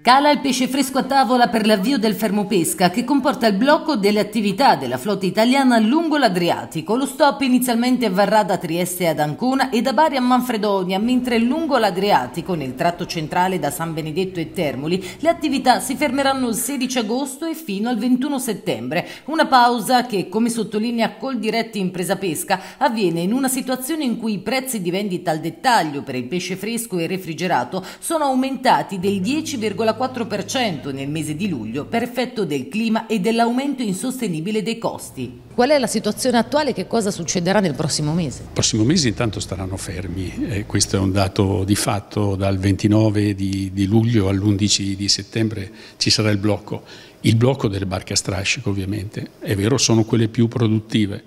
Cala il pesce fresco a tavola per l'avvio del fermo pesca che comporta il blocco delle attività della flotta italiana lungo l'Adriatico. Lo stop inizialmente avverrà da Trieste ad Ancona e da Bari a Manfredonia, mentre lungo l'Adriatico, nel tratto centrale da San Benedetto e Termoli, le attività si fermeranno il 16 agosto e fino al 21 settembre. Una pausa che, come sottolinea Coldiretti Impresa Pesca, avviene in una situazione in cui i prezzi di vendita al dettaglio per il pesce fresco e refrigerato sono aumentati del 10,4% 4% nel mese di luglio per effetto del clima e dell'aumento insostenibile dei costi. Qual è la situazione attuale e che cosa succederà nel prossimo mese? Il prossimo mese intanto staranno fermi, eh, questo è un dato di fatto, dal 29 di, di luglio all'11 di settembre ci sarà il blocco, il blocco delle barche a strascico ovviamente, è vero sono quelle più produttive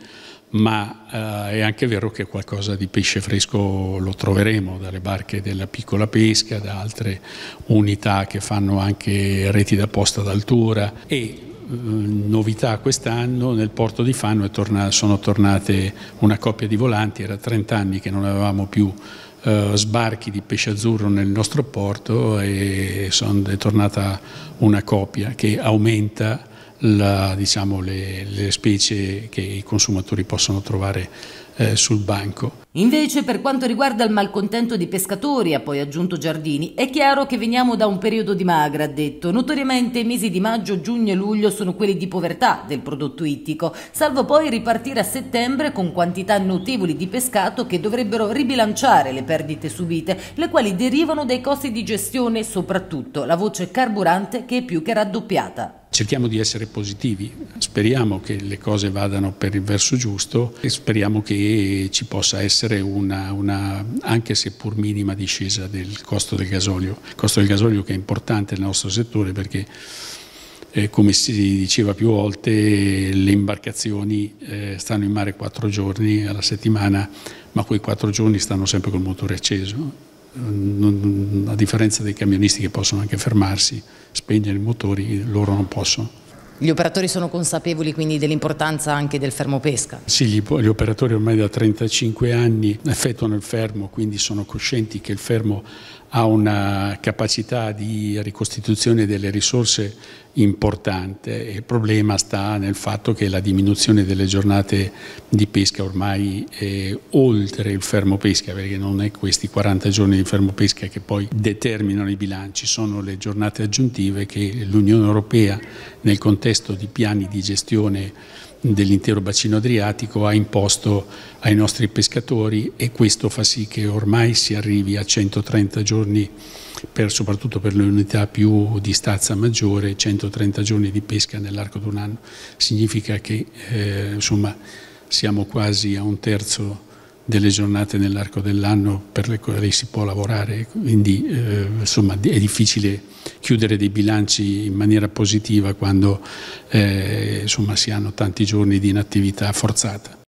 ma eh, è anche vero che qualcosa di pesce fresco lo troveremo dalle barche della piccola pesca, da altre unità che fanno anche reti da posta d'altura. E eh, novità quest'anno nel porto di Fano torna, sono tornate una coppia di volanti, era 30 anni che non avevamo più eh, sbarchi di pesce azzurro nel nostro porto e son, è tornata una coppia che aumenta la, diciamo, le, le, specie che i consumatori possono trovare eh, sul banco. Invece per quanto riguarda il malcontento dei pescatori, ha poi aggiunto Giardini, è chiaro che veniamo da un periodo di magra, ha detto. Notoriamente i mesi di maggio, giugno e luglio sono quelli di povertà del prodotto ittico, salvo poi ripartire a settembre con quantità notevoli di pescato che dovrebbero ribilanciare le perdite subite, le quali derivano dai costi di gestione, soprattutto la voce carburante che è più che raddoppiata. Cerchiamo di essere positivi, speriamo che le cose vadano per il verso giusto e speriamo che ci possa essere una, una anche seppur minima discesa del costo del gasolio. Il costo del gasolio che è importante nel nostro settore perché eh, come si diceva più volte, le imbarcazioni eh, stanno in mare quattro giorni alla settimana, ma quei quattro giorni stanno sempre col motore acceso a differenza dei camionisti che possono anche fermarsi, spegnere i motori, loro non possono. Gli operatori sono consapevoli quindi dell'importanza anche del fermo pesca? Sì, gli, gli, operatori ormai da 35 anni effettuano il fermo, quindi sono coscienti che il fermo ha una capacità di ricostituzione delle risorse importante. Il problema sta nel fatto che la diminuzione delle giornate di pesca ormai è oltre il fermo pesca, perché non è questi 40 giorni di fermo pesca che poi determinano i bilanci, sono le giornate aggiuntive che l'Unione Europea nel contesto di piani di gestione dell'intero bacino adriatico ha imposto ai nostri pescatori e questo fa sì che ormai si arrivi a 130 giorni, per, soprattutto per le unità più di stazza maggiore, 130 giorni di pesca nell'arco di un anno. Significa che eh, insomma, siamo quasi a un terzo delle giornate nell'arco dell'anno per le quali si può lavorare, quindi eh, insomma, è difficile chiudere dei bilanci in maniera positiva quando eh, insomma, si hanno tanti giorni di inattività forzata.